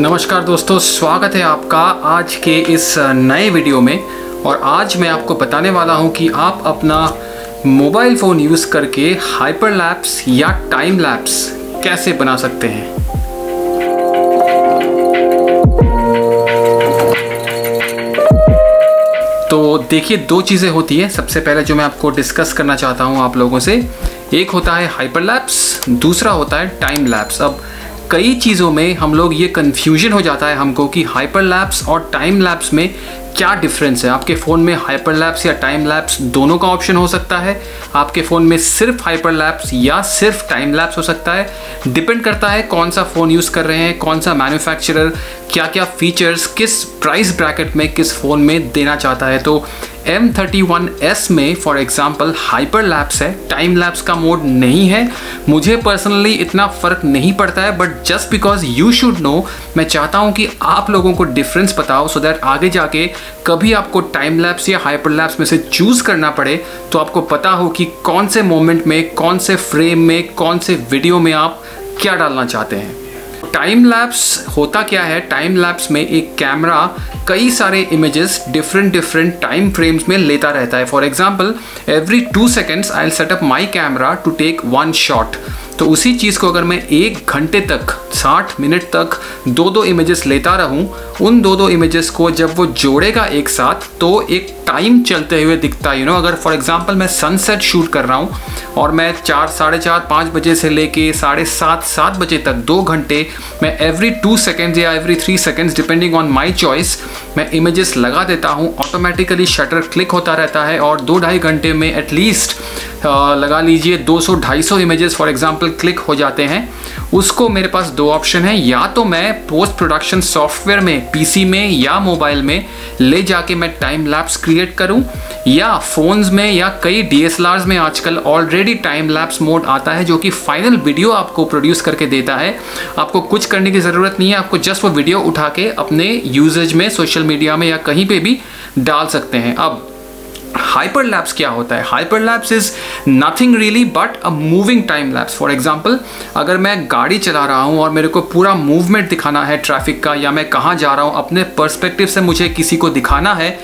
नमस्कार दोस्तों, स्वागत है आपका आज के इस नए वीडियो में। और आज मैं आपको बताने वाला हूँ कि आप अपना मोबाइल फ़ोन यूज़ करके हाइपर लैप्स या टाइम लैप्स कैसे बना सकते हैं। तो देखिए, दो चीज़ें होती है। सबसे पहले जो मैं आपको डिस्कस करना चाहता हूँ आप लोगों से, एक होता है हाइपर लैप्स दूसरा होता है टाइम लैप्स अब कई चीज़ों में हम लोग ये कन्फ्यूज़न हो जाता है हमको कि हाइपर लैप्स और टाइम लैप्स में क्या डिफरेंस है। आपके फ़ोन में हाइपर लैप्स या टाइम लैप्स दोनों का ऑप्शन हो सकता है। आपके फ़ोन में सिर्फ़ हाइपर लैप्स या सिर्फ़ टाइम लैप्स हो सकता है। डिपेंड करता है कौन सा फ़ोन यूज़ कर रहे हैं, कौन सा मैन्युफैक्चरर क्या क्या फीचर्स किस प्राइस ब्रैकेट में, किस फ़ोन में देना चाहता है? तो M31S में फॉर एग्ज़ाम्पल हाइपर लैप्स है। टाइम लैप्स का मोड नहीं है। मुझे पर्सनली इतना फ़र्क नहीं पड़ता है but just because you should know मैं चाहता हूँ कि आप लोगों को डिफरेंस बताओ सो so दैट आगे जाके कभी आपको टाइम लैप्स या हाइपर लैप्स में से चूज़ करना पड़े तो आपको पता हो कि कौन से मोमेंट में, कौन से फ्रेम में, कौन से वीडियो में आप क्या डालना चाहते हैं। टाइम लैप्स होता क्या है? टाइम लैप्स में एक कैमरा कई सारे images different different time frames में लेता रहता है। For example every two seconds I set up my camera to take one shot तो उसी चीज़ को अगर मैं एक घंटे तक 60 मिनट तक दो दो इमेजेस लेता रहूँ, उन दो दो इमेजेस को जब वो जोड़ेगा एक साथ तो एक टाइम चलते हुए दिखता है यू नो अगर फॉर एग्जांपल मैं सनसेट शूट कर रहा हूँ और मैं चार, साढ़े चार, पाँच बजे से लेके साढ़े सात सात बजे तक, दो घंटे, मैं एवरी टू सेकेंड्स या every three seconds depending on my choice मैं इमेजेस लगा देता हूँ ऑटोमेटिकली शटर क्लिक होता रहता है और दो ढाई घंटे में एटलीस्ट लगा लीजिए 200-250 इमेजेस फॉर एग्जांपल क्लिक हो जाते हैं। उसको मेरे पास दो ऑप्शन है। या तो मैं पोस्ट प्रोडक्शन सॉफ्टवेयर में पीसी में या मोबाइल में ले जाके मैं टाइम लैप्स क्रिएट करूँ, या फोन्स में या कई डीएसएलआर में आजकल ऑलरेडी टाइम लैप्स मोड आता है, जो कि फाइनल वीडियो आपको प्रोड्यूस करके देता है। आपको कुछ करने की ज़रूरत नहीं है, आपको जस्ट वो वीडियो उठा के अपने यूजेज में सोशल मीडिया में या कहीं पर भी डाल सकते हैं। अब हाइपर लैप्स क्या होता है? Hyper lapse is nothing really but a moving time lapse for example अगर मैं गाड़ी चला रहा हूँ और मेरे को पूरा मूवमेंट दिखाना है ट्रैफ़िक का, या मैं कहाँ जा रहा हूँ, अपने परस्पेक्टिव से मुझे किसी को दिखाना है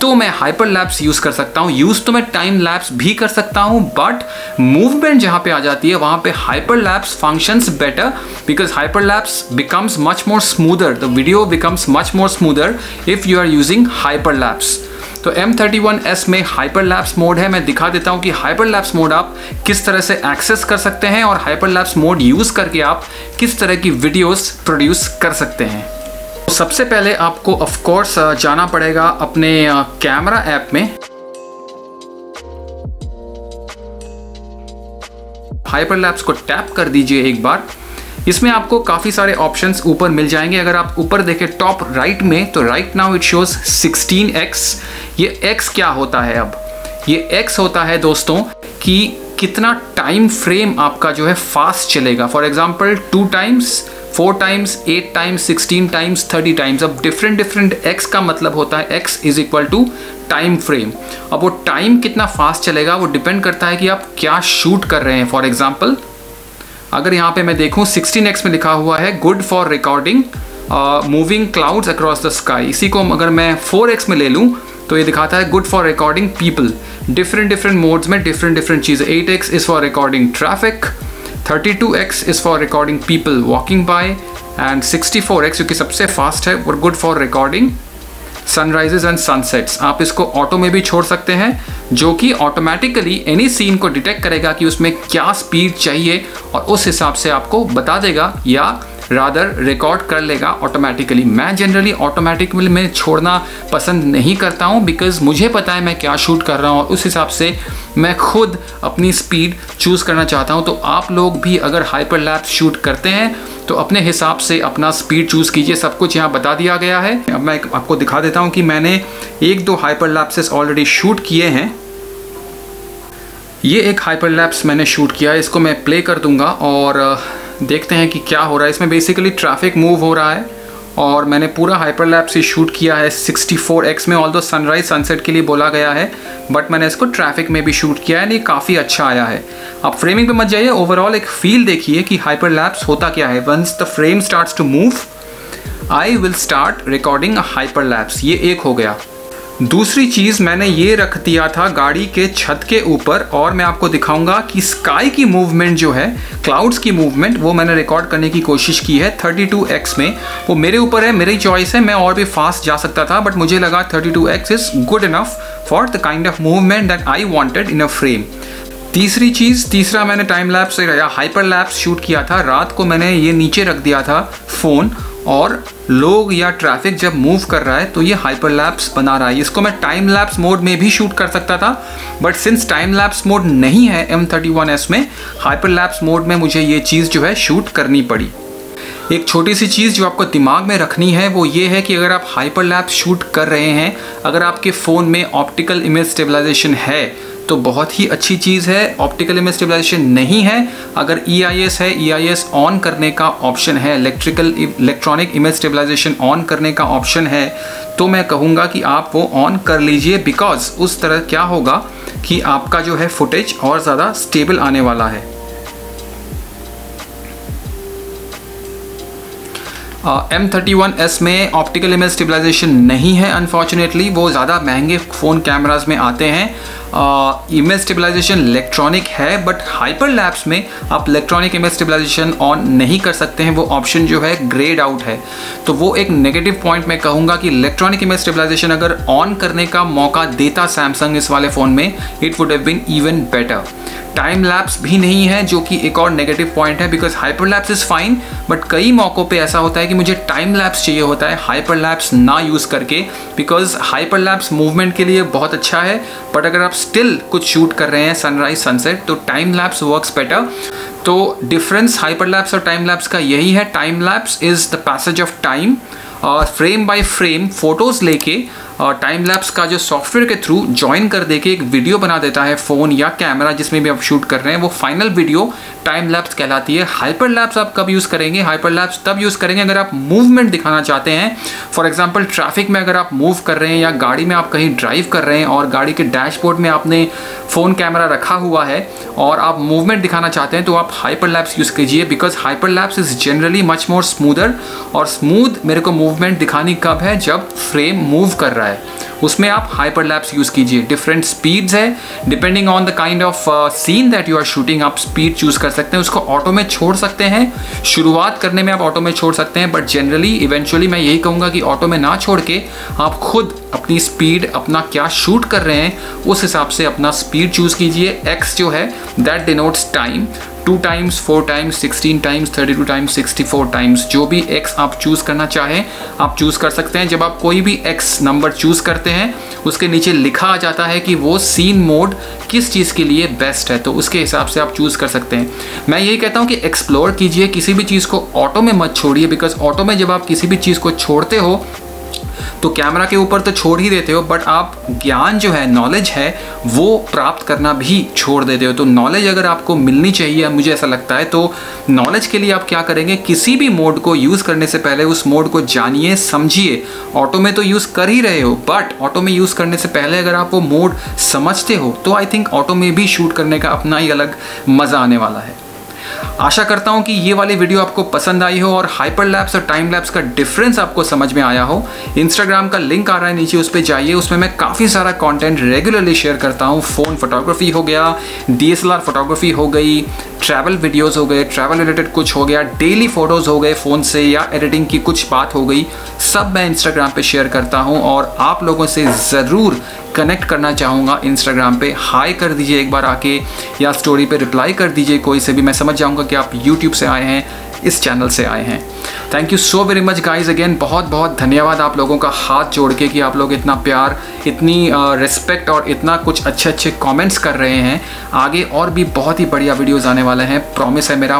तो मैं हाइपर लैप्स यूज़ कर सकता हूँ। यूज़ तो मैं टाइम लैप्स भी कर सकता हूँ बट मूवमेंट जहाँ पे आ जाती है, वहाँ पे hyper lapse functions better because hyper lapse becomes much more smoother the video becomes much more smoother if you are using hyper lapse तो M31S में हाइपर लैप्स मोड है। मैं दिखा देता हूँ कि हाइपर लैप्स मोड आप किस तरह से एक्सेस कर सकते हैं और हाइपर लैप्स मोड यूज़ करके आप किस तरह की वीडियोस प्रोड्यूस कर सकते हैं। तो सबसे पहले आपको ऑफ़ कोर्स जाना पड़ेगा अपने कैमरा ऐप में। हाइपर लैप्स को टैप कर दीजिए एक बार। इसमें आपको काफ़ी सारे ऑप्शंस ऊपर मिल जाएँगे। अगर आप ऊपर देखें टॉप राइट में तो right now it shows 16x ये x क्या होता है अब? ये x होता है दोस्तों, कि कितना टाइम फ्रेम आपका जो है फास्ट चलेगा। For example two times four times eight times sixteen times thirty times अब डिफरेंट डिफरेंट एक्स का मतलब होता है X is equal to time frame अब वो टाइम कितना फास्ट चलेगा, वो डिपेंड करता है कि आप क्या शूट कर रहे हैं। फॉर एग्ज़ाम्पल अगर यहाँ पे मैं देखूँ 16x में लिखा हुआ है good for recording moving clouds across the sky इसी को अगर मैं 4x में ले लूँ तो ये दिखाता है good for recording people different different modes में डिफरेंट डिफरेंट चीज़ें. 8x is for recording traffic 32x is for recording people walking by and 64x क्योंकि सबसे फास्ट है, और good for recording sunrises and sunsets आप इसको ऑटो में भी छोड़ सकते हैं, जो कि ऑटोमेटिकली एनी सीन को डिटेक्ट करेगा कि उसमें क्या स्पीड चाहिए और उस हिसाब से आपको बता देगा या रादर रिकॉर्ड कर लेगा ऑटोमेटिकली मैं जनरली ऑटोमेटिकली में छोड़ना पसंद नहीं करता हूँ बिकॉज़ मुझे पता है मैं क्या शूट कर रहा हूँ और उस हिसाब से मैं खुद अपनी स्पीड चूज़ करना चाहता हूँ। तो आप लोग भी अगर हाइपर लैप शूट करते हैं तो अपने हिसाब से अपना स्पीड चूज़ कीजिए। सब कुछ यहाँ बता दिया गया है। अब मैं आपको दिखा देता हूँ कि मैंने एक दो हाइपर लैप्सेस ऑलरेडी शूट किए हैं। ये एक हाइपर लैप्स मैंने शूट किया है। इसको मैं प्ले कर दूँगा और देखते हैं कि क्या हो रहा है। इसमें बेसिकली ट्रैफ़िक मूव हो रहा है। और मैंने पूरा हाइपर लैप से शूट किया है 64x में ऑल दो सनराइज सनसेट के लिए बोला गया है बट मैंने इसको ट्रैफ़िक में भी शूट किया है ये काफ़ी अच्छा आया है। अब फ्रेमिंग पे मत जाइए ओवरऑल एक फील देखिए कि हाइपर लैप्स होता क्या है। Once the frame start to move I will start recording hyper lapse ये एक हो गया। दूसरी चीज़ मैंने ये रख दिया था गाड़ी के छत के ऊपर, और मैं आपको दिखाऊँगा कि स्काई की मूवमेंट जो है क्लाउड्स की मूवमेंट वो मैंने रिकॉर्ड करने की कोशिश की है 32x में। वो मेरे ऊपर है, मेरी चॉइस है, मैं और भी फास्ट जा सकता था बट मुझे लगा 32x is good enough for the kind of movement that I wanted in a frame तीसरी चीज़, तीसरा मैंने टाइम लैप्स या हाइपर लैप्स शूट किया था। रात को मैंने ये नीचे रख दिया था फ़ोन और लोग या ट्रैफ़िक जब मूव कर रहा है तो ये हाइपर लैप्स बना रहा है। इसको मैं टाइम लैप्स मोड में भी शूट कर सकता था but since time lapse mode नहीं है एम थर्टी वन एस में हाइपर लैप्स मोड में मुझे ये चीज़ जो है शूट करनी पड़ी। एक छोटी सी चीज़ जो आपको दिमाग में रखनी है, वो ये है कि अगर आप हाइपर लैप्स शूट कर रहे हैं, अगर आपके फ़ोन में ऑप्टिकल इमेज स्टेबलाइजेशन है तो बहुत ही अच्छी चीज़ है। ऑप्टिकल इमेज स्टेबलाइजेशन नहीं है। अगर ई e है ई e ऑन करने का ऑप्शन है। Electrical electronic image stabilization on करने का ऑप्शन है। तो मैं कहूँगा कि आप वो ऑन कर लीजिए बिकॉज़ उस तरह क्या होगा कि आपका जो है फुटेज और ज़्यादा स्टेबल आने वाला है। एम थर्टी वन एस में ऑप्टिकल इमेज स्टेबलाइजेशन नहीं है अनफॉर्चुनेटली वो ज़्यादा महँगे फ़ोन कैमराज में आते हैं। इमेज स्टेबलाइजेशन इलेक्ट्रॉनिक है बट हाइपर लैब्स में आप इलेक्ट्रॉनिक इमेज स्टेबलाइजेशन ऑन नहीं कर सकते हैं, वो ऑप्शन जो है ग्रेड आउट है। तो वो एक नेगेटिव पॉइंट मैं कहूँगा कि इलेक्ट्रॉनिक इमेज स्टेबलाइजेशन अगर ऑन करने का मौका देता सैमसंग इस वाले फ़ोन में it would have been even better time lapse भी नहीं है, जो कि एक और नेगेटिव पॉइंट है because hyper lapse is fine but कई मौक़ों पे ऐसा होता है कि मुझे टाइम लैप्स चाहिए होता है हाइपर लैप्स ना यूज़ करके बिकॉज़ हाइपर लैप्स मूवमेंट के लिए बहुत अच्छा है बट अगर आप स्टिल कुछ शूट कर रहे हैं सनराइज सनसेट तो टाइम लैप्स वर्क्स बेटर तो डिफरेंस हाइपर लैप्स और टाइम लैप्स का यही है। Time lapse is the passage of time और फ्रेम बाय फ्रेम फ़ोटोज़ लेके टाइम लैप्स का जो सॉफ्टवेयर के थ्रू ज्वाइन कर दे के एक वीडियो बना देता है फ़ोन या कैमरा जिसमें भी आप शूट कर रहे हैं, वो फाइनल वीडियो टाइम लैप्स कहलाती है। हाइपर लैप्स आप कब यूज़ करेंगे? हाइपर लैप्स तब यूज़ करेंगे अगर आप मूवमेंट दिखाना चाहते हैं। फॉर एग्ज़ाम्पल ट्रैफ़िक में अगर आप मूव कर रहे हैं या गाड़ी में आप कहीं ड्राइव कर रहे हैं और गाड़ी के डैशबोर्ड में आपने फ़ोन कैमरा रखा हुआ है और आप मूवमेंट दिखाना चाहते हैं तो आप हाइपर लैप्स यूज़ कीजिए because hyper lapse is generally much more smoother और स्मूथ मेरे को मूवमेंट दिखानी कब है? जब फ्रेम मूव कर रहा है। उसमें आप हाइपर लैप्स यूज़ कीजिए। डिफरेंट स्पीड्स है। Depending on the kind of scene that you are shooting आप स्पीड चूज़ कर सकते हैं। उसको ऑटो में छोड़ सकते हैं। शुरुआत करने में आप ऑटो में छोड़ सकते हैं बट जनरली इवेंचुअली मैं यही कहूँगा कि ऑटो में ना छोड़ के आप खुद अपनी स्पीड अपना क्या शूट कर रहे हैं, उस हिसाब से अपना स्पीड चूज़ कीजिए। एक्स जो है that denotes time two times four times sixteen times thirty two times sixty four times जो भी एक्स आप चूज़ करना चाहें, आप चूज़ कर सकते हैं। जब आप कोई भी एक्स नंबर चूज़ करते हैं, उसके नीचे लिखा आ जाता है कि वो सीन मोड किस चीज़ के लिए बेस्ट है तो उसके हिसाब से आप चूज़ कर सकते हैं। मैं यही कहता हूँ कि एक्सप्लोर कीजिए, किसी भी चीज़ को ऑटो में मत छोड़िए बिकॉज़ ऑटो में जब आप किसी भी चीज़ को छोड़ते हो तो कैमरा के ऊपर तो छोड़ ही देते हो बट आप ज्ञान जो है नॉलेज है, वो प्राप्त करना भी छोड़ देते हो। तो नॉलेज अगर आपको मिलनी चाहिए मुझे ऐसा लगता है तो नॉलेज के लिए आप क्या करेंगे? किसी भी मोड को यूज़ करने से पहले उस मोड को जानिए, समझिए। ऑटो में तो यूज़ कर ही रहे हो बट ऑटो में यूज़ करने से पहले अगर आप वो मोड समझते हो तो आई थिंक ऑटो में भी शूट करने का अपना ही अलग मज़ा आने वाला है। आशा करता हूँ कि ये वाली वीडियो आपको पसंद आई हो और हाइपर लैब्स और टाइम लैब्स का डिफरेंस आपको समझ में आया हो। इंस्टाग्राम का लिंक आ रहा है नीचे, उस पर जाइए। उसमें मैं काफ़ी सारा कॉन्टेंट रेगुलरली शेयर करता हूँ। फ़ोन फोटोग्राफी हो गया डीएसएलआर फोटोग्राफी हो गई ट्रैवल वीडियोस हो गए ट्रैवल रिलेटेड कुछ हो गया डेली फ़ोटोज़ हो गए फ़ोन से या एडिटिंग की कुछ बात हो गई। सब मैं इंस्टाग्राम पे शेयर करता हूँ और आप लोगों से ज़रूर कनेक्ट करना चाहूँगा इंस्टाग्राम पे। हाई कर दीजिए एक बार आके या स्टोरी पे रिप्लाई कर दीजिए। कोई से भी मैं समझ जाऊँगा कि आप यूट्यूब से आए हैं इस चैनल से आए हैं। Thank you so very much guys again बहुत बहुत धन्यवाद आप लोगों का हाथ जोड़ के कि आप लोग इतना प्यार इतनी रिस्पेक्ट uh, और इतना कुछ अच्छे अच्छे कमेंट्स कर रहे हैं। आगे और भी बहुत ही बढ़िया वीडियोज़ आने वाले हैं। प्रॉमिस है मेरा